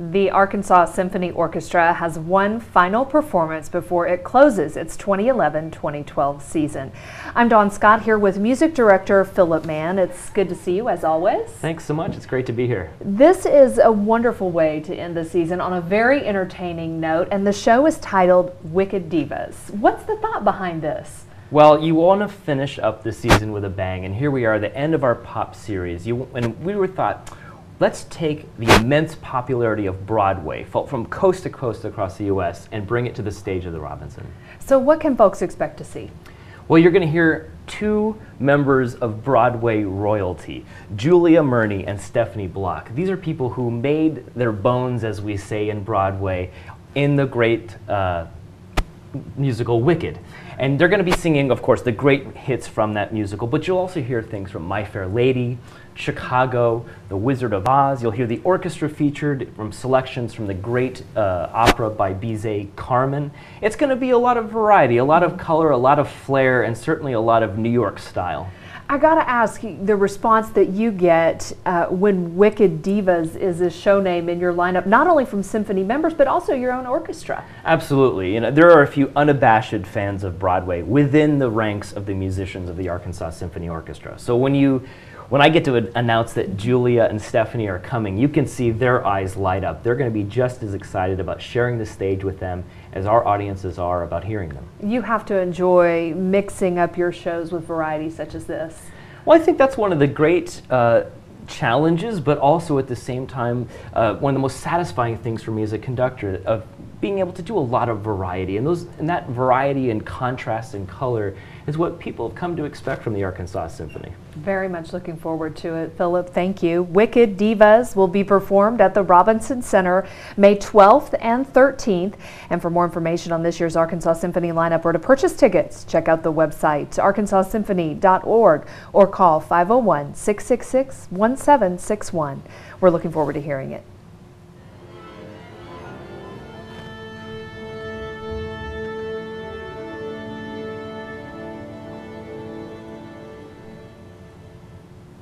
The Arkansas Symphony Orchestra has one final performance before it closes its 2011-2012 season. I'm Dawn Scott here with music director Philip Mann. It's good to see you as always. Thanks so much. It's great to be here. This is a wonderful way to end the season on a very entertaining note and the show is titled Wicked Divas. What's the thought behind this? Well, you want to finish up the season with a bang, and here we are, the end of our pop series. You, and we were thought, let's take the immense popularity of Broadway felt from coast to coast across the U.S. and bring it to the stage of the Robinson. So, what can folks expect to see? Well, you're going to hear two members of Broadway royalty, Julia Murney and Stephanie Block. These are people who made their bones, as we say in Broadway, in the great uh, musical Wicked. And they're going to be singing, of course, the great hits from that musical, but you'll also hear things from My Fair Lady, Chicago, The Wizard of Oz. You'll hear the orchestra featured from selections from the great uh, opera by Bizet, Carmen. It's going to be a lot of variety, a lot of color, a lot of flair, and certainly a lot of New York style. I gotta ask the response that you get uh, when Wicked Divas is a show name in your lineup, not only from symphony members but also your own orchestra. Absolutely, you know there are a few unabashed fans of Broadway within the ranks of the musicians of the Arkansas Symphony Orchestra. So when you when I get to announce that Julia and Stephanie are coming, you can see their eyes light up. They're going to be just as excited about sharing the stage with them as our audiences are about hearing them. You have to enjoy mixing up your shows with variety such as this. Well, I think that's one of the great uh, challenges, but also at the same time, uh, one of the most satisfying things for me as a conductor of being able to do a lot of variety. And, those, and that variety and contrast and color is what people have come to expect from the Arkansas Symphony. Very much looking forward to it. Philip, thank you. Wicked Divas will be performed at the Robinson Center May 12th and 13th. And for more information on this year's Arkansas Symphony lineup or to purchase tickets, check out the website arkansassymphony.org or call 501 666 1761. We're looking forward to hearing it.